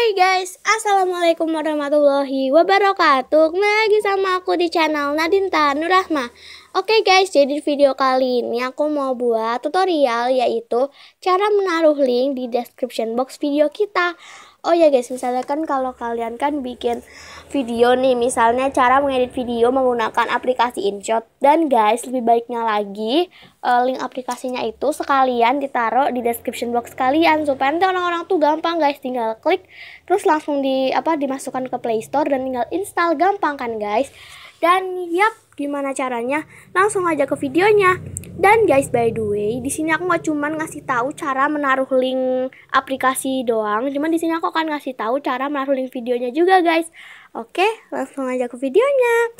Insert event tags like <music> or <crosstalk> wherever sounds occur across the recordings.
Hai guys, Assalamualaikum warahmatullahi wabarakatuh. Kembali lagi sama aku di channel Nadinta Nurahma. Oke guys, jadi video kali ini aku mau buat tutorial yaitu Cara menaruh link di description box video kita Oh ya guys, misalnya kan kalau kalian kan bikin video nih, misalnya cara mengedit video menggunakan aplikasi InShot. Dan guys, lebih baiknya lagi uh, link aplikasinya itu sekalian ditaruh di description box kalian supaya nanti orang-orang tuh gampang guys, tinggal klik terus langsung di apa dimasukkan ke Play Store dan tinggal install gampang kan guys. Dan yap, gimana caranya? Langsung aja ke videonya. Dan guys, by the way, di sini aku nggak cuman ngasih tahu cara menaruh link aplikasi doang, cuman di sini aku akan ngasih tahu cara menaruh link videonya juga, guys. Oke, langsung aja ke videonya.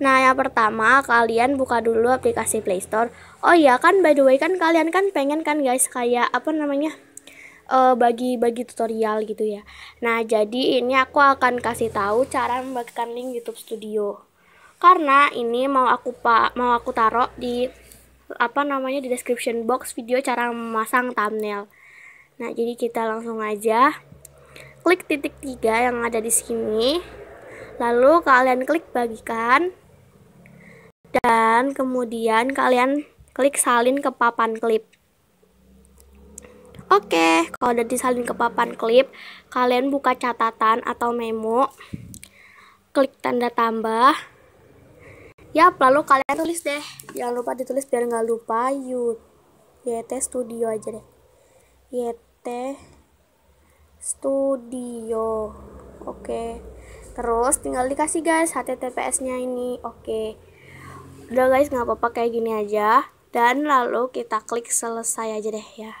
Nah, yang pertama kalian buka dulu aplikasi Play Store. Oh iya kan, by the way kan kalian kan pengen kan guys kayak apa namanya? Eh, bagi-bagi uh, tutorial gitu ya. Nah, jadi ini aku akan kasih tahu cara membagikan link YouTube Studio. Karena ini mau aku pak mau aku taruh di apa namanya di description box video cara memasang thumbnail. Nah, jadi kita langsung aja klik titik tiga yang ada di sini. Lalu kalian klik bagikan. Dan kemudian kalian klik salin ke papan klip. Oke, kalau udah disalin ke papan klip, kalian buka catatan atau memo. Klik tanda tambah ya lalu kalian tulis deh. Jangan lupa ditulis biar nggak lupa. Yut YT Studio aja deh. YT Studio. Oke. Terus tinggal dikasih guys HTTPS nya ini. Oke. Udah guys nggak apa-apa kayak gini aja. Dan lalu kita klik selesai aja deh ya.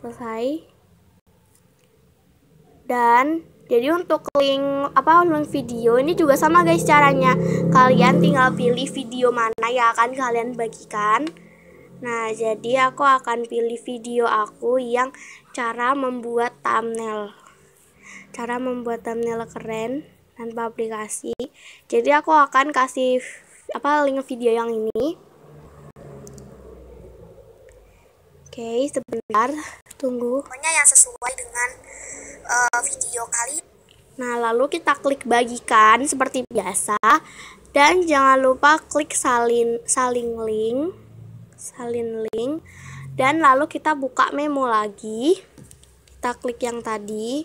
Selesai. Dan jadi untuk link apa link video ini juga sama guys caranya. Kalian tinggal pilih video mana yang akan kalian bagikan. Nah, jadi aku akan pilih video aku yang cara membuat thumbnail. Cara membuat thumbnail keren tanpa aplikasi. Jadi aku akan kasih apa link video yang ini. Oke, sebentar. Tunggu. Pokoknya yang sesuai dengan uh, video kali. Nah, lalu kita klik bagikan seperti biasa dan jangan lupa klik salin salin link, salin link dan lalu kita buka memo lagi. Kita klik yang tadi.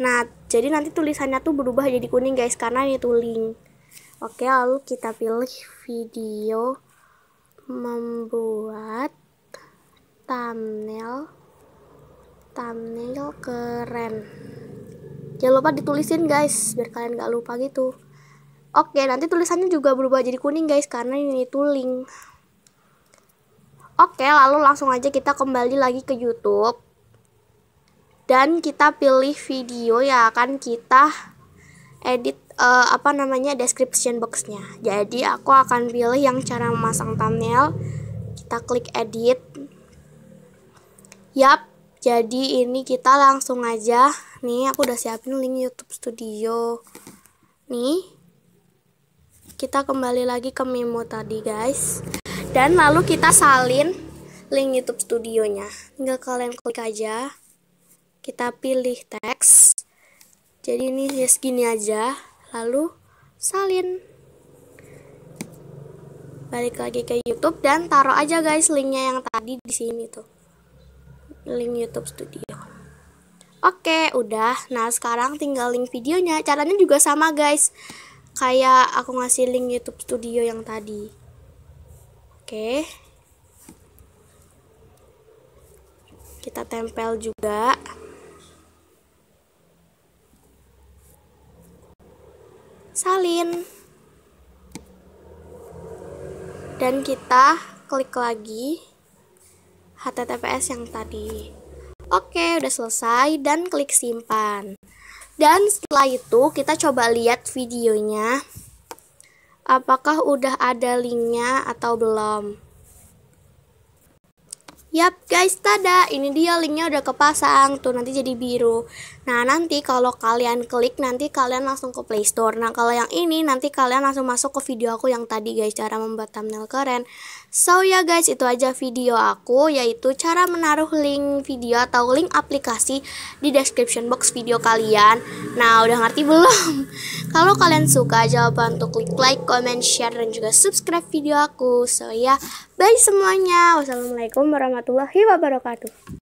Nah, jadi nanti tulisannya tuh berubah jadi kuning guys karena ini tuh link. Oke, lalu kita pilih video membuat thumbnail thumbnail keren. Jangan lupa ditulisin guys biar kalian gak lupa gitu. Oke nanti tulisannya juga berubah jadi kuning guys karena ini tuling. Oke lalu langsung aja kita kembali lagi ke YouTube. Dan kita pilih video yang akan kita edit uh, apa namanya description boxnya. Jadi aku akan pilih yang cara memasang thumbnail. Kita klik edit. Yap, jadi ini kita langsung aja. Nih, aku udah siapin link YouTube Studio. Nih. Kita kembali lagi ke memo tadi, guys. Dan lalu kita salin link YouTube Studionya. Tinggal kalian klik aja. Kita pilih teks. Jadi ini ya segini aja. Lalu salin balik lagi ke YouTube dan taruh aja guys linknya yang tadi di sini tuh link YouTube Studio. Oke, udah. Nah, sekarang tinggal link videonya. Caranya juga sama, guys. Kayak aku ngasih link YouTube Studio yang tadi. Oke. Kita tempel juga. Salin. Dan kita klik lagi HTTPS yang tadi. Oke, udah selesai dan klik simpan. Dan setelah itu kita coba lihat videonya. Apakah udah ada linknya atau belum? Yap guys, tada, ini dia linknya udah kepasang tuh nanti jadi biru. Nah nanti kalau kalian klik nanti kalian langsung ke Play Store. Nah kalau yang ini nanti kalian langsung masuk ke video aku yang tadi guys cara membuat thumbnail keren. So ya guys itu aja video aku yaitu cara menaruh link video atau link aplikasi di description box video kalian. Nah udah ngerti <laughs> belum? kalau kalian suka jangan lupa untuk klik like, comment, share dan juga subscribe video aku. So ya bye semuanya. Wassalamualaikum warahmatullahi wabarakatuh.